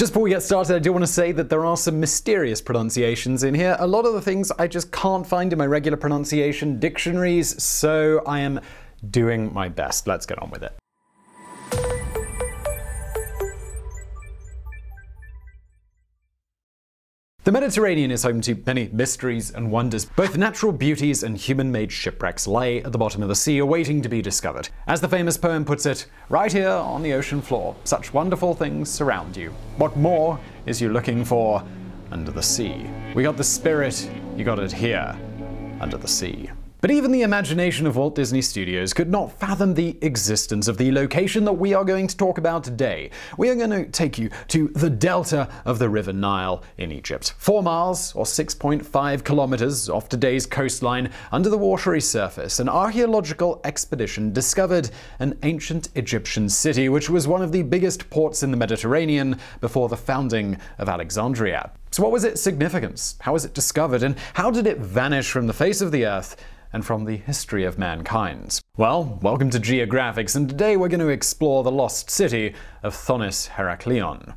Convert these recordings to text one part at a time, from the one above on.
Just before we get started, I do want to say that there are some mysterious pronunciations in here. A lot of the things I just can't find in my regular pronunciation dictionaries, so I am doing my best. Let's get on with it. The Mediterranean is home to many mysteries and wonders. Both natural beauties and human made shipwrecks lay at the bottom of the sea, awaiting to be discovered. As the famous poem puts it, right here on the ocean floor, such wonderful things surround you. What more is you looking for under the sea? We got the spirit, you got it here, under the sea. But even the imagination of Walt Disney Studios could not fathom the existence of the location that we are going to talk about today. We are going to take you to the delta of the River Nile in Egypt. Four miles, or 6.5 kilometers, off today's coastline, under the watery surface, an archaeological expedition discovered an ancient Egyptian city, which was one of the biggest ports in the Mediterranean before the founding of Alexandria. So, what was its significance? How was it discovered? And how did it vanish from the face of the earth and from the history of mankind. Well, welcome to Geographics, and today we're going to explore the lost city of Thonis Herakleion.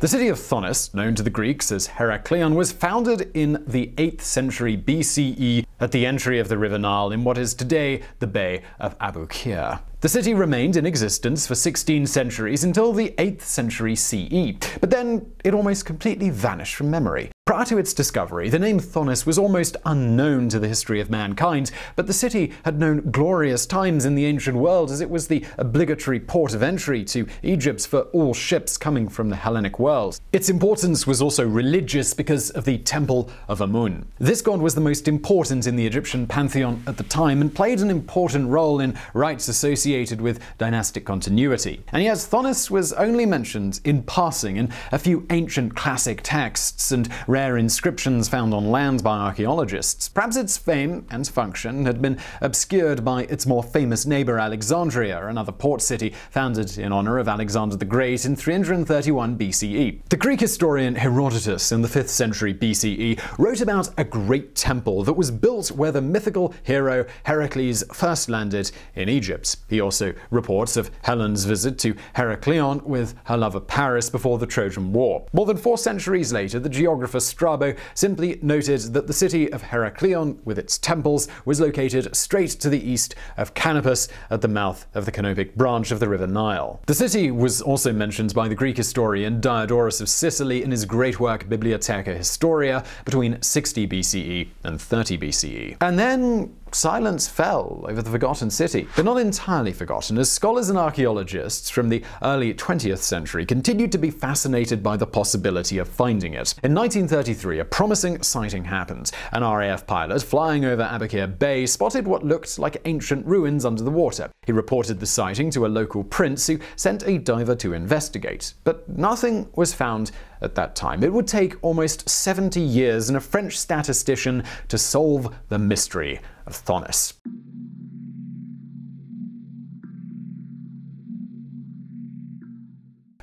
The city of Thonis, known to the Greeks as Herakleion, was founded in the 8th century BCE at the entry of the River Nile in what is today the Bay of Abu Qir. The city remained in existence for 16 centuries until the 8th century CE, but then it almost completely vanished from memory. Prior to its discovery, the name Thonis was almost unknown to the history of mankind, but the city had known glorious times in the ancient world as it was the obligatory port of entry to Egypt for all ships coming from the Hellenic world. Its importance was also religious because of the Temple of Amun. This god was the most important in the Egyptian pantheon at the time and played an important role in rites associated with dynastic continuity. And yet, Thonis was only mentioned in passing in a few ancient classic texts and rare inscriptions found on land by archaeologists. Perhaps its fame and function had been obscured by its more famous neighbor Alexandria, another port city founded in honor of Alexander the Great in 331 BCE. The Greek historian Herodotus in the 5th century BCE wrote about a great temple that was built where the mythical hero Heracles first landed in Egypt. He also reports of Helen's visit to Herakleion with her lover Paris before the Trojan War. More than four centuries later, the geographer Strabo simply noted that the city of Herakleion, with its temples, was located straight to the east of Canopus at the mouth of the Canopic branch of the river Nile. The city was also mentioned by the Greek historian Diodorus of Sicily in his great work Bibliotheca Historica between 60 BCE and 30 BCE. And then silence fell over the forgotten city. But not entirely forgotten, as scholars and archaeologists from the early 20th century continued to be fascinated by the possibility of finding it. In 1933, a promising sighting happened. An RAF pilot flying over Abukir Bay spotted what looked like ancient ruins under the water. He reported the sighting to a local prince who sent a diver to investigate. But nothing was found at that time. It would take almost 70 years and a French statistician to solve the mystery of Thonis.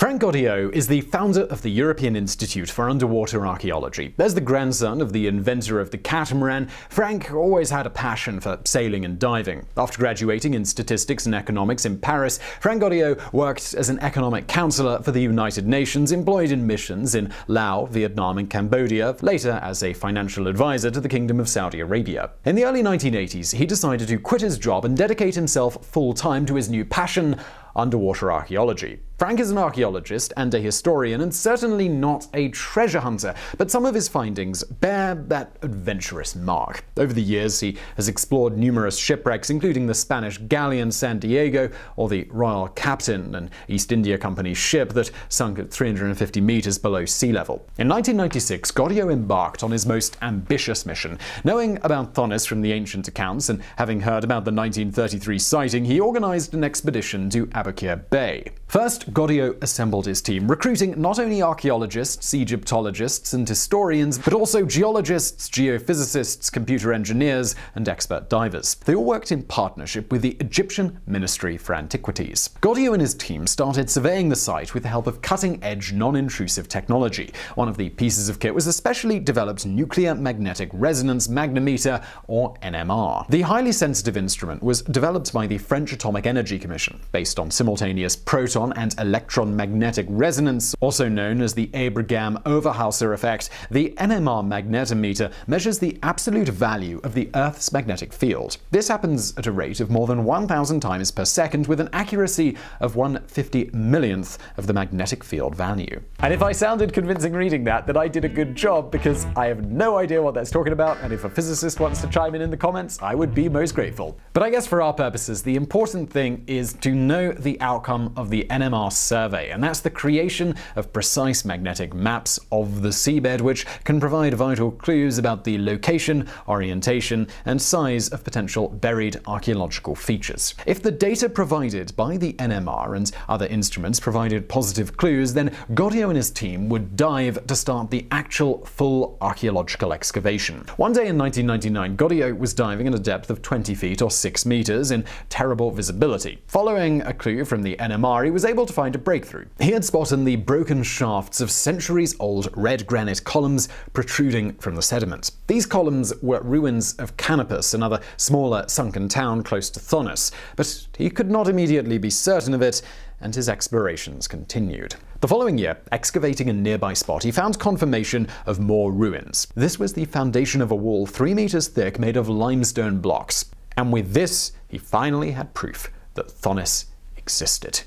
Frank Goddio is the founder of the European Institute for Underwater Archaeology. As the grandson of the inventor of the catamaran, Frank always had a passion for sailing and diving. After graduating in statistics and economics in Paris, Frank Goddio worked as an economic counselor for the United Nations, employed in missions in Laos, Vietnam, and Cambodia, later as a financial advisor to the Kingdom of Saudi Arabia. In the early 1980s, he decided to quit his job and dedicate himself full time to his new passion underwater archaeology. Frank is an archaeologist and a historian, and certainly not a treasure hunter, but some of his findings bear that adventurous mark. Over the years, he has explored numerous shipwrecks, including the Spanish galleon San Diego or the Royal Captain, an East India Company ship that sunk at 350 meters below sea level. In 1996, Goddio embarked on his most ambitious mission. Knowing about Thonis from the ancient accounts and having heard about the 1933 sighting, he organized an expedition to Abukir Bay. First, Goddio assembled his team, recruiting not only archaeologists, Egyptologists, and historians, but also geologists, geophysicists, computer engineers, and expert divers. They all worked in partnership with the Egyptian Ministry for Antiquities. Goddio and his team started surveying the site with the help of cutting edge, non intrusive technology. One of the pieces of kit was a specially developed nuclear magnetic resonance magnetometer, or NMR. The highly sensitive instrument was developed by the French Atomic Energy Commission, based on simultaneous proton and electron magnetic resonance, also known as the Abraham-Overhauser effect. The NMR magnetometer measures the absolute value of the Earth's magnetic field. This happens at a rate of more than 1,000 times per second with an accuracy of 1 50 millionth of the magnetic field value. And if I sounded convincing reading that, then I did a good job because I have no idea what that's talking about, and if a physicist wants to chime in in the comments, I would be most grateful. But I guess for our purposes, the important thing is to know the outcome of the NMR survey, and that's the creation of precise magnetic maps of the seabed, which can provide vital clues about the location, orientation, and size of potential buried archaeological features. If the data provided by the NMR and other instruments provided positive clues, then Goddio and his team would dive to start the actual full archaeological excavation. One day in 1999, Goddio was diving at a depth of 20 feet or 6 meters in terrible visibility. Following a clue from the NMR, he was able to find a breakthrough. He had spotted the broken shafts of centuries old red granite columns protruding from the sediment. These columns were ruins of Canopus, another smaller sunken town close to Thonis, but he could not immediately be certain of it and his explorations continued. The following year, excavating a nearby spot, he found confirmation of more ruins. This was the foundation of a wall three meters thick made of limestone blocks. And with this, he finally had proof that Thonis existed.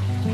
Mm-hmm.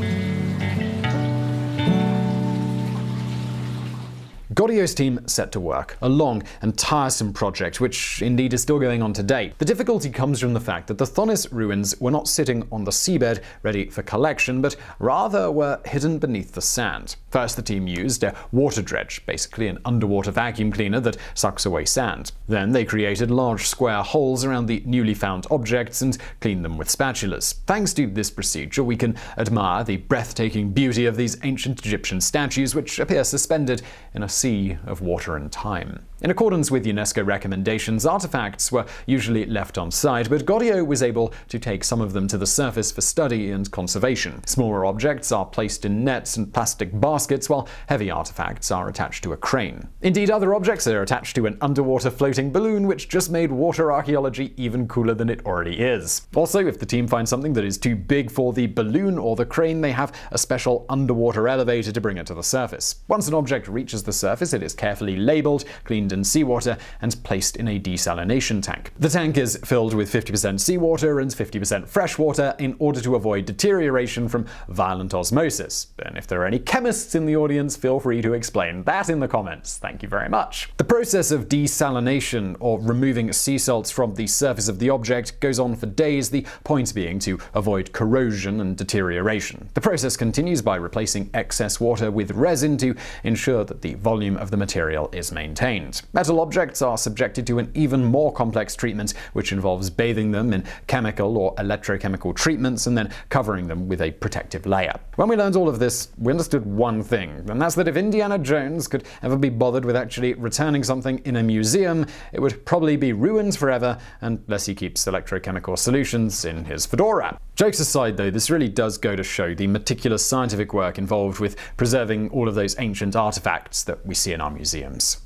Goddio's team set to work, a long and tiresome project, which indeed is still going on today. The difficulty comes from the fact that the Thonis ruins were not sitting on the seabed ready for collection, but rather were hidden beneath the sand. First, the team used a water dredge, basically an underwater vacuum cleaner that sucks away sand. Then they created large square holes around the newly found objects and cleaned them with spatulas. Thanks to this procedure, we can admire the breathtaking beauty of these ancient Egyptian statues, which appear suspended in a sea sea of water and time. In accordance with UNESCO recommendations, artifacts were usually left on site, but Goddio was able to take some of them to the surface for study and conservation. Smaller objects are placed in nets and plastic baskets, while heavy artifacts are attached to a crane. Indeed, other objects are attached to an underwater floating balloon, which just made water archaeology even cooler than it already is. Also, if the team finds something that is too big for the balloon or the crane, they have a special underwater elevator to bring it to the surface. Once an object reaches the surface, it is carefully labeled, cleaned in seawater and placed in a desalination tank. The tank is filled with 50% seawater and 50% fresh water in order to avoid deterioration from violent osmosis. And if there are any chemists in the audience, feel free to explain that in the comments. Thank you very much. The process of desalination, or removing sea salts from the surface of the object, goes on for days, the point being to avoid corrosion and deterioration. The process continues by replacing excess water with resin to ensure that the volume of the material is maintained. Metal objects are subjected to an even more complex treatment, which involves bathing them in chemical or electrochemical treatments and then covering them with a protective layer. When we learned all of this, we understood one thing, and that's that if Indiana Jones could ever be bothered with actually returning something in a museum, it would probably be ruined forever unless he keeps electrochemical solutions in his fedora. Jokes aside, though, this really does go to show the meticulous scientific work involved with preserving all of those ancient artifacts that we see in our museums.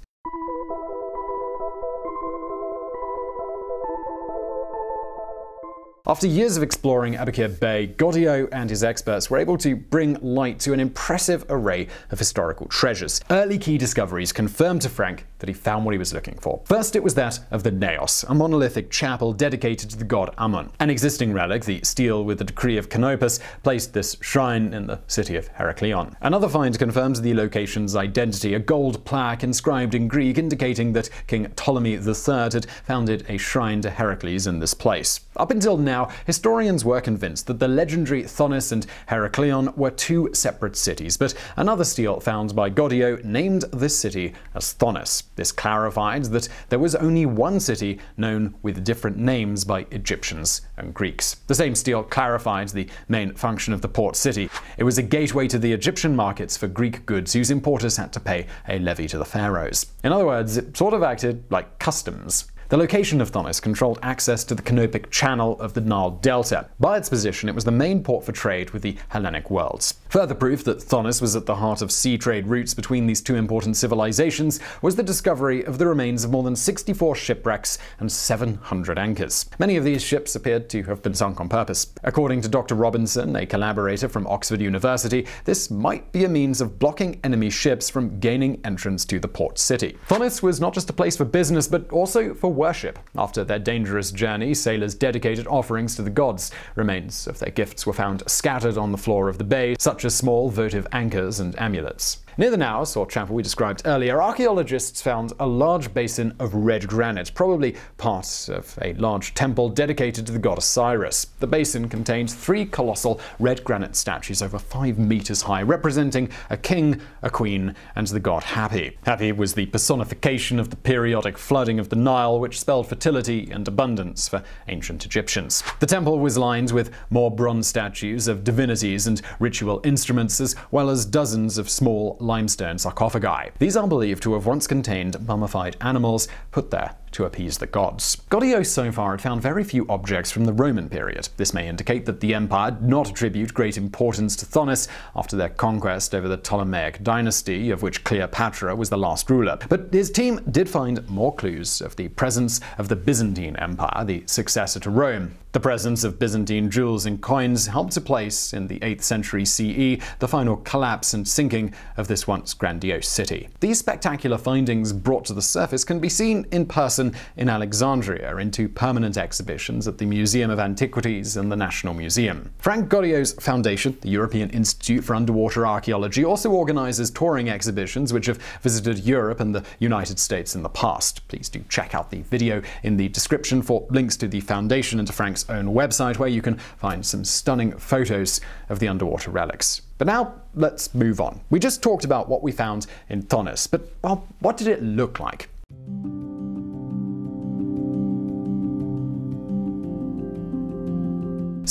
After years of exploring Abukir Bay, Goddio and his experts were able to bring light to an impressive array of historical treasures. Early key discoveries confirmed to Frank that he found what he was looking for. First, it was that of the Naos, a monolithic chapel dedicated to the god Amun. An existing relic, the stele with the decree of Canopus, placed this shrine in the city of Herakleion. Another find confirms the location's identity, a gold plaque inscribed in Greek indicating that King Ptolemy III had founded a shrine to Heracles in this place. Up until now, historians were convinced that the legendary Thonis and Heraklion were two separate cities, but another stele found by Goddio named this city as Thonis. This clarified that there was only one city known with different names by Egyptians and Greeks. The same stele clarified the main function of the port city. It was a gateway to the Egyptian markets for Greek goods whose importers had to pay a levy to the pharaohs. In other words, it sort of acted like customs. The location of Thonis controlled access to the Canopic Channel of the Nile Delta. By its position, it was the main port for trade with the Hellenic worlds. Further proof that Thonis was at the heart of sea trade routes between these two important civilizations was the discovery of the remains of more than 64 shipwrecks and 700 anchors. Many of these ships appeared to have been sunk on purpose. According to Dr. Robinson, a collaborator from Oxford University, this might be a means of blocking enemy ships from gaining entrance to the port city. Thonis was not just a place for business, but also for worship. After their dangerous journey, sailors dedicated offerings to the gods. Remains of their gifts were found scattered on the floor of the bay, such as small votive anchors and amulets. Near the Naos, or chapel we described earlier, archaeologists found a large basin of red granite, probably part of a large temple dedicated to the god Osiris. The basin contained three colossal red granite statues over five meters high, representing a king, a queen, and the god Hapi. Hapi was the personification of the periodic flooding of the Nile, which spelled fertility and abundance for ancient Egyptians. The temple was lined with more bronze statues of divinities and ritual instruments, as well as dozens of small limestone sarcophagi. These are believed to have once contained mummified animals put there to appease the gods. Goddio so far had found very few objects from the Roman period. This may indicate that the empire did not attribute great importance to Thonis after their conquest over the Ptolemaic dynasty, of which Cleopatra was the last ruler. But his team did find more clues of the presence of the Byzantine Empire, the successor to Rome. The presence of Byzantine jewels and coins helped to place, in the 8th century CE, the final collapse and sinking of this once grandiose city. These spectacular findings brought to the surface can be seen in person in Alexandria into permanent exhibitions at the Museum of Antiquities and the National Museum. Frank Goddio's foundation, the European Institute for Underwater Archaeology, also organizes touring exhibitions which have visited Europe and the United States in the past. Please do check out the video in the description for links to the foundation and to Frank's own website, where you can find some stunning photos of the underwater relics. But now let's move on. We just talked about what we found in Thonis, but well, what did it look like?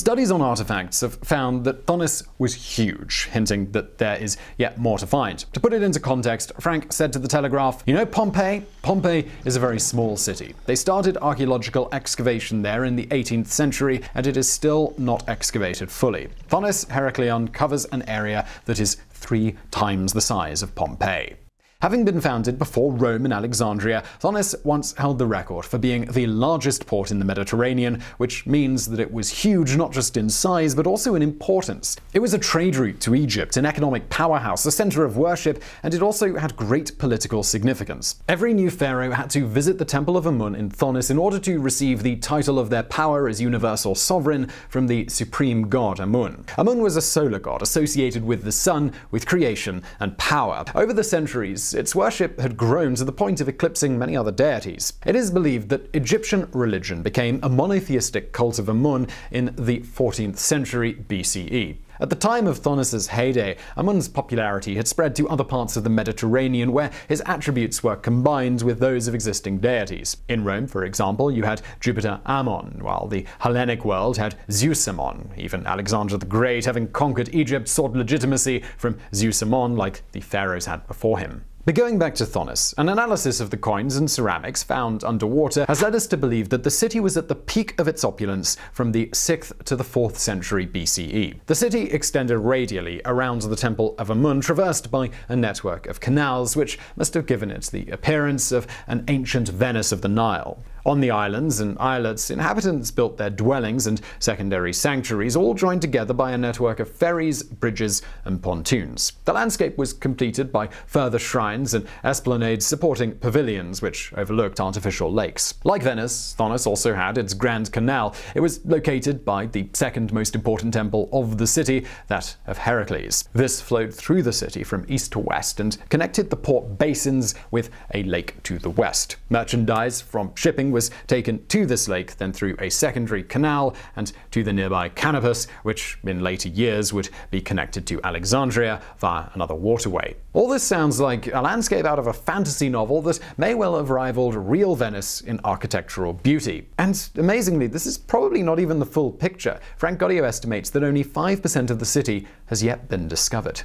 Studies on artifacts have found that Thonis was huge, hinting that there is yet more to find. To put it into context, Frank said to the Telegraph, You know Pompeii? Pompeii is a very small city. They started archaeological excavation there in the 18th century, and it is still not excavated fully. Thonis Herakleion covers an area that is three times the size of Pompeii. Having been founded before Rome and Alexandria, Thonis once held the record for being the largest port in the Mediterranean, which means that it was huge not just in size but also in importance. It was a trade route to Egypt, an economic powerhouse, a center of worship, and it also had great political significance. Every new pharaoh had to visit the Temple of Amun in Thonis in order to receive the title of their power as universal sovereign from the supreme god Amun. Amun was a solar god associated with the sun, with creation and power. Over the centuries, its worship had grown to the point of eclipsing many other deities. It is believed that Egyptian religion became a monotheistic cult of Amun in the 14th century BCE. At the time of Thonis's heyday, Amun's popularity had spread to other parts of the Mediterranean where his attributes were combined with those of existing deities. In Rome, for example, you had Jupiter Ammon, while the Hellenic world had Zeus Ammon. Even Alexander the Great, having conquered Egypt, sought legitimacy from Zeus Ammon like the pharaohs had before him. But going back to Thonis, an analysis of the coins and ceramics found underwater has led us to believe that the city was at the peak of its opulence from the 6th to the 4th century BCE. The city extended radially around the Temple of Amun, traversed by a network of canals, which must have given it the appearance of an ancient Venice of the Nile. On the islands and islets, inhabitants built their dwellings and secondary sanctuaries, all joined together by a network of ferries, bridges, and pontoons. The landscape was completed by further shrines and esplanades supporting pavilions which overlooked artificial lakes. Like Venice, Thonis also had its Grand Canal. It was located by the second most important temple of the city, that of Heracles. This flowed through the city from east to west and connected the port basins with a lake to the west. Merchandise from shipping was taken to this lake, then through a secondary canal and to the nearby Canopus, which in later years would be connected to Alexandria via another waterway. All this sounds like a landscape out of a fantasy novel that may well have rivaled real Venice in architectural beauty. And amazingly, this is probably not even the full picture. Frank Goddio estimates that only 5% of the city has yet been discovered.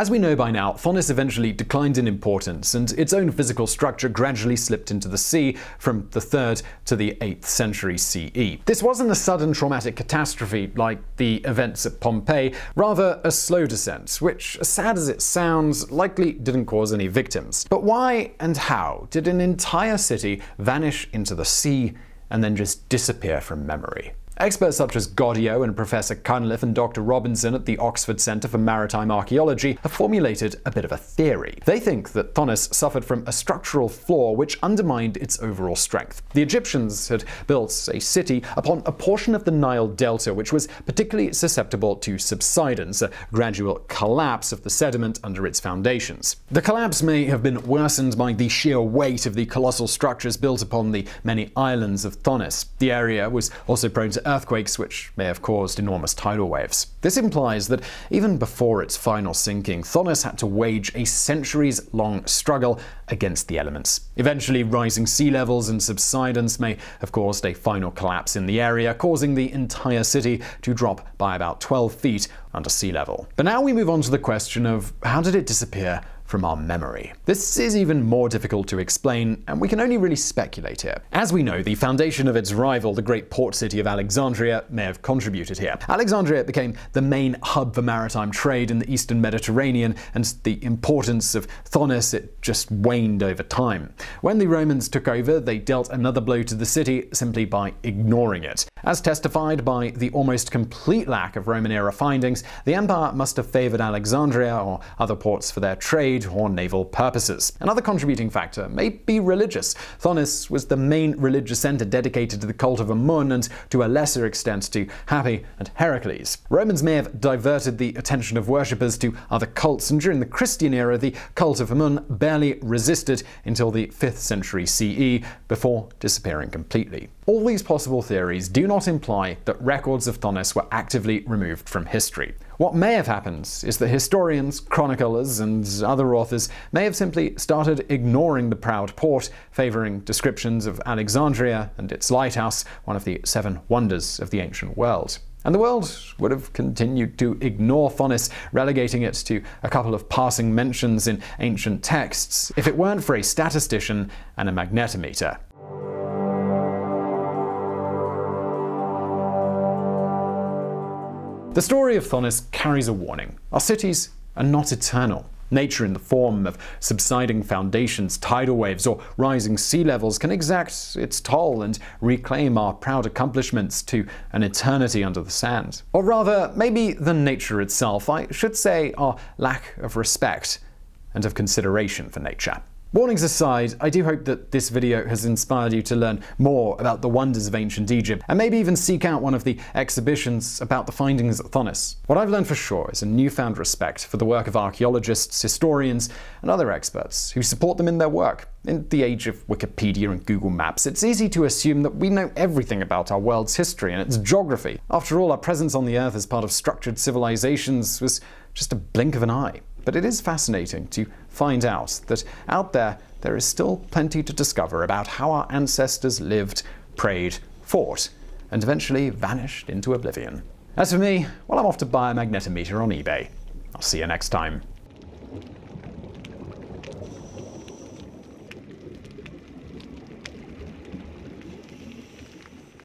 As we know by now, Thonis eventually declined in importance, and its own physical structure gradually slipped into the sea from the 3rd to the 8th century CE. This wasn't a sudden traumatic catastrophe like the events at Pompeii, rather a slow descent, which, as sad as it sounds, likely didn't cause any victims. But why and how did an entire city vanish into the sea and then just disappear from memory? Experts such as Goddio and Professor Cunliffe and Dr. Robinson at the Oxford Centre for Maritime Archaeology have formulated a bit of a theory. They think that Thonis suffered from a structural flaw which undermined its overall strength. The Egyptians had built a city upon a portion of the Nile Delta which was particularly susceptible to subsidence, a gradual collapse of the sediment under its foundations. The collapse may have been worsened by the sheer weight of the colossal structures built upon the many islands of Thonis. The area was also prone to earthquakes, which may have caused enormous tidal waves. This implies that even before its final sinking, Thonis had to wage a centuries long struggle against the elements. Eventually, rising sea levels and subsidence may have caused a final collapse in the area, causing the entire city to drop by about 12 feet under sea level. But now we move on to the question of how did it disappear from our memory. This is even more difficult to explain, and we can only really speculate here. As we know, the foundation of its rival, the great port city of Alexandria, may have contributed here. Alexandria became the main hub for maritime trade in the eastern Mediterranean, and the importance of Thonis it just waned over time. When the Romans took over, they dealt another blow to the city simply by ignoring it. As testified by the almost complete lack of Roman era findings, the empire must have favored Alexandria or other ports for their trade or naval purposes. Another contributing factor may be religious. Thonis was the main religious center dedicated to the cult of Amun and to a lesser extent to Hapi and Heracles. Romans may have diverted the attention of worshippers to other cults, and during the Christian era, the cult of Amun barely resisted until the 5th century CE before disappearing completely. All these possible theories do not imply that records of Thonis were actively removed from history. What may have happened is that historians, chroniclers, and other authors may have simply started ignoring the proud port, favoring descriptions of Alexandria and its lighthouse, one of the seven wonders of the ancient world. And the world would have continued to ignore Thonis, relegating it to a couple of passing mentions in ancient texts, if it weren't for a statistician and a magnetometer. The story of Thonis carries a warning. Our cities are not eternal. Nature, in the form of subsiding foundations, tidal waves, or rising sea levels, can exact its toll and reclaim our proud accomplishments to an eternity under the sand. Or rather, maybe the nature itself, I should say our lack of respect and of consideration for nature. Warnings aside, I do hope that this video has inspired you to learn more about the wonders of ancient Egypt, and maybe even seek out one of the exhibitions about the findings at Thonis. What I've learned for sure is a newfound respect for the work of archaeologists, historians, and other experts who support them in their work. In the age of Wikipedia and Google Maps, it's easy to assume that we know everything about our world's history and its geography. After all, our presence on the Earth as part of structured civilizations was just a blink of an eye. But it is fascinating to find out that out there, there is still plenty to discover about how our ancestors lived, prayed, fought, and eventually vanished into oblivion. As for me, well, I'm off to buy a magnetometer on eBay. I'll see you next time.